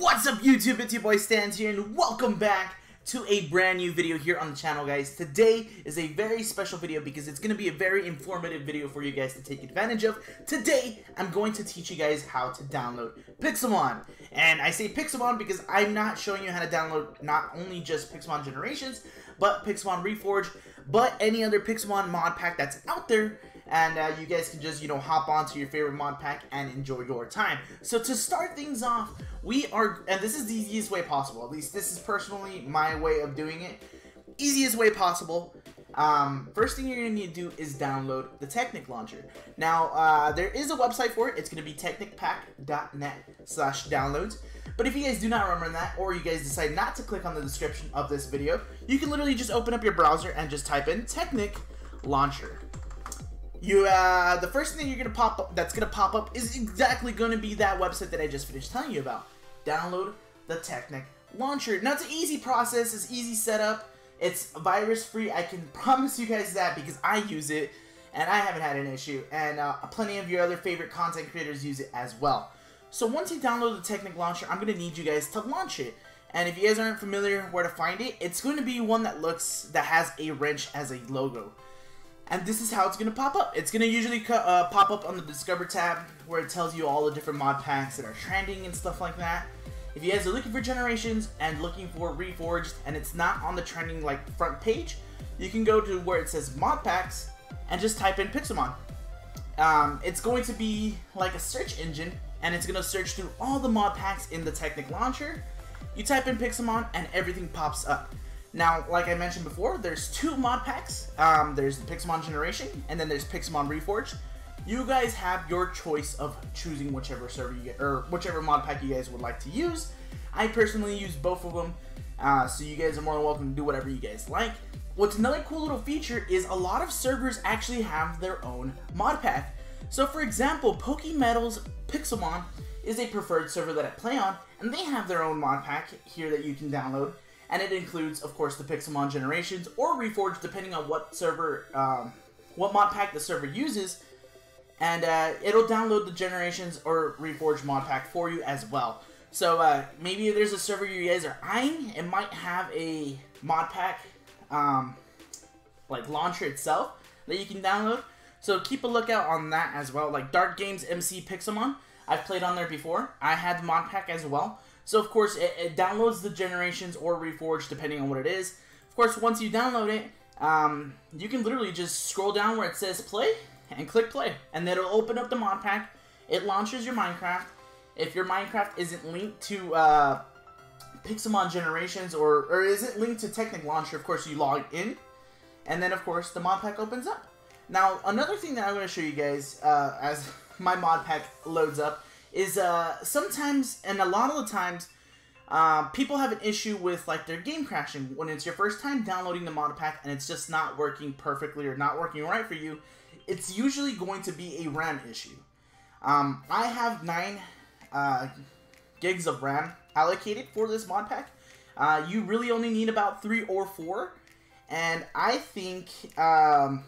What's up YouTube, it's your boy StanZZ here and welcome back to a brand new video here on the channel guys. Today is a very special video because it's going to be a very informative video for you guys to take advantage of. Today, I'm going to teach you guys how to download Pixelmon. And I say Pixelmon because I'm not showing you how to download not only just Pixelmon Generations, but Pixelmon Reforged, but any other Pixelmon mod pack that's out there and uh, you guys can just you know hop onto your favorite mod pack and enjoy your time so to start things off we are and this is the easiest way possible at least this is personally my way of doing it easiest way possible um, first thing you're gonna need to do is download the Technic launcher. Now, uh, there is a website for it. It's gonna be technicpack.net slash downloads. But if you guys do not remember that, or you guys decide not to click on the description of this video, you can literally just open up your browser and just type in Technic launcher you uh, the first thing you're gonna pop up that's gonna pop up is exactly gonna be that website that I just finished telling you about. Download the Technic launcher. Now it's an easy process, it's easy setup, it's virus free. I can promise you guys that because I use it and I haven't had an issue, and uh, plenty of your other favorite content creators use it as well. So once you download the Technic launcher, I'm gonna need you guys to launch it. And if you guys aren't familiar where to find it, it's going to be one that looks that has a wrench as a logo and this is how it's going to pop up. It's going to usually uh, pop up on the Discover tab where it tells you all the different mod packs that are trending and stuff like that. If you guys are looking for Generations and looking for Reforged and it's not on the trending like front page, you can go to where it says mod packs and just type in Pixelmon. Um, it's going to be like a search engine and it's going to search through all the mod packs in the Technic launcher. You type in Pixelmon and everything pops up. Now, like I mentioned before, there's two mod packs. Um, there's the Pixelmon Generation, and then there's Pixelmon Reforged. You guys have your choice of choosing whichever server you get, or whichever mod pack you guys would like to use. I personally use both of them, uh, so you guys are more than welcome to do whatever you guys like. What's another cool little feature is a lot of servers actually have their own mod pack. So for example, Pokemetal's Pixelmon is a preferred server that I play on, and they have their own mod pack here that you can download and it includes, of course, the Pixelmon Generations or Reforged, depending on what server, um, what mod pack the server uses, and uh, it'll download the Generations or Reforged mod pack for you as well. So uh, maybe there's a server you guys are eyeing, it might have a mod pack, um, like launcher itself that you can download. So keep a lookout on that as well. Like Dark Games MC Pixelmon, I've played on there before. I had the mod pack as well. So of course, it, it, downloads the Generations or Reforged, depending on what it is. Of course, once you download it, um, you can literally just scroll down where it says play and click play. And then it'll open up the mod pack. It launches your Minecraft. If your Minecraft isn't linked to uh, Pixelmon Generations or, or isn't linked to Technic Launcher, of course, you log in. And then, of course, the mod pack opens up. Now, another thing that I'm going to show you guys uh, as my mod pack loads up is uh, sometimes and a lot of the times uh, people have an issue with like their game crashing when it's your first time downloading the mod pack and it's just not working perfectly or not working right for you. It's usually going to be a RAM issue. Um, I have nine uh, gigs of RAM allocated for this mod pack. Uh, you really only need about three or four, and I think um,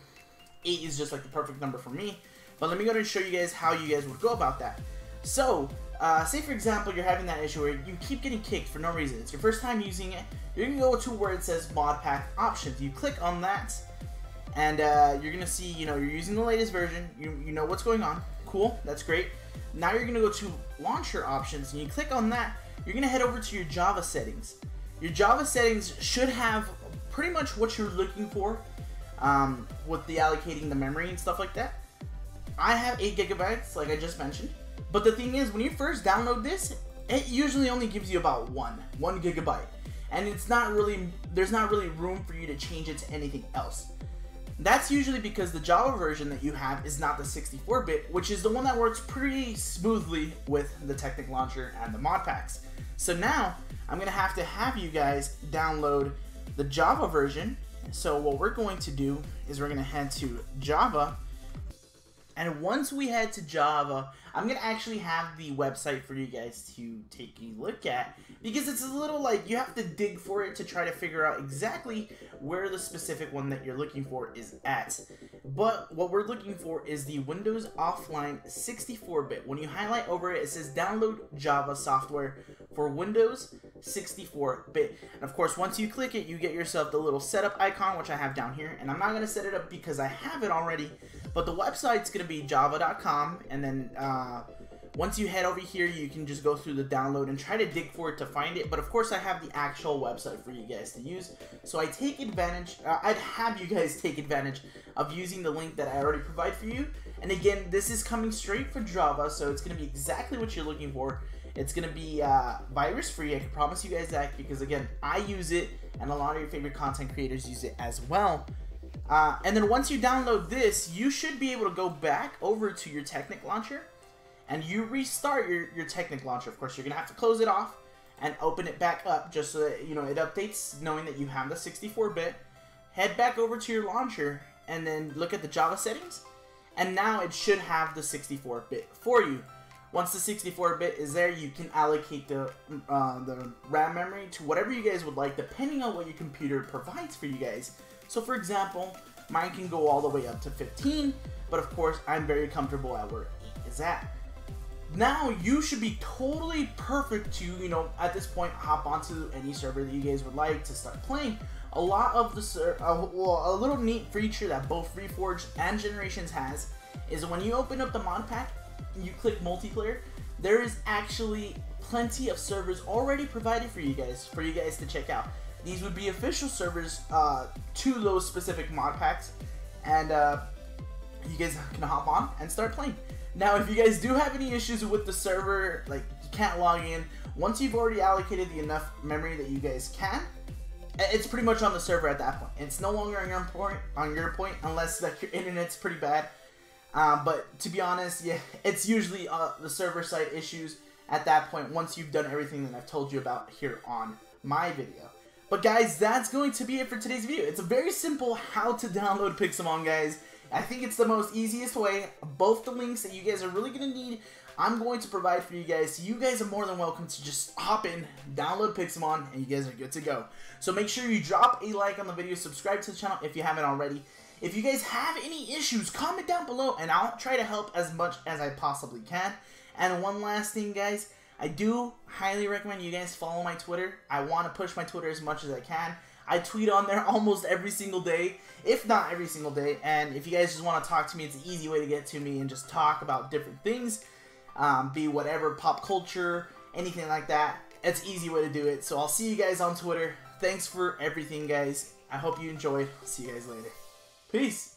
eight is just like the perfect number for me. But let me go and show you guys how you guys would go about that. So, uh, say for example you're having that issue where you keep getting kicked for no reason. It's your first time using it. You're gonna go to where it says mod pack options. You click on that, and uh, you're gonna see you know you're using the latest version. You you know what's going on. Cool, that's great. Now you're gonna go to launcher options, and you click on that. You're gonna head over to your Java settings. Your Java settings should have pretty much what you're looking for um, with the allocating the memory and stuff like that. I have 8 gigabytes, like I just mentioned. But the thing is, when you first download this, it usually only gives you about one, one gigabyte. And it's not really, there's not really room for you to change it to anything else. That's usually because the Java version that you have is not the 64-bit, which is the one that works pretty smoothly with the Technic Launcher and the mod packs. So now, I'm to have to have you guys download the Java version. So what we're going to do is we're to head to Java, and once we head to Java, I'm to actually have the website for you guys to take a look at because it's a little like you have to dig for it to try to figure out exactly where the specific one that you're looking for is at. But what we're looking for is the Windows Offline 64-bit. When you highlight over it, it says download Java software for Windows 64-bit. And of course, once you click it, you get yourself the little setup icon, which I have down here. And I'm not going to set it up because I have it already, but the website's going to be java.com. And then uh, once you head over here, you can just go through the download and try to dig for it to find it. But of course, I have the actual website for you guys to use. So I take advantage, uh, I'd have you guys take advantage of using the link that I already provide for you. And again, this is coming straight for Java, so it's going to be exactly what you're looking for. It's going to be uh, virus free, I can promise you guys that, because again, I use it, and a lot of your favorite content creators use it as well. Uh, and then once you download this, you should be able to go back over to your Technic launcher, and you restart your, your Technic launcher. Of course, you're going to have to close it off and open it back up just so that, you know, it updates knowing that you have the 64-bit. Head back over to your launcher, and then look at the Java settings and now it should have the 64-bit for you. Once the 64-bit is there, you can allocate the uh, the RAM memory to whatever you guys would like, depending on what your computer provides for you guys. So, for example, mine can go all the way up to 15, but of course, I'm very comfortable at where 8 is at. Now, you should be totally perfect to, you know, at this point, hop onto any server that you guys would like to start playing a lot of the uh, well, a little neat feature that both Reforged and Generations has is when you open up the mod pack, you click multiplayer. There is actually plenty of servers already provided for you guys for you guys to check out. These would be official servers uh, to those specific mod packs, and uh, you guys can hop on and start playing. Now, if you guys do have any issues with the server, like you can't log in, once you've already allocated the enough memory that you guys can, it's pretty much on the server at that point. It's no longer on your point, on your point, unless like your internet's pretty bad. Um, but to be honest, yeah, it's usually uh, the server side issues at that point once you've done everything that I've told you about here on my video. But guys, that's going to be it for today's video. It's a very simple how to download Pixelmon, guys. I think it's the most easiest way. Both the links that you guys are really going to need I'm going to provide for you guys. So you guys are more than welcome to just hop in, download Pixelmon, and you guys are good to go. So make sure you drop a like on the video, subscribe to the channel if you haven't already. If you guys have any issues, comment down below, and I'll try to help as much as I possibly can. And one last thing, guys. I do highly recommend you guys follow my Twitter. I want to push my Twitter as much as I can. I tweet on there almost every single day, if not every single day. And if you guys just want to talk to me, it's an easy way to get to me and just talk about different things um, be whatever pop culture, anything like that. It's easy way to do it. So I'll see you guys on Twitter. Thanks for everything, guys. I hope you enjoyed. See you guys later. Peace.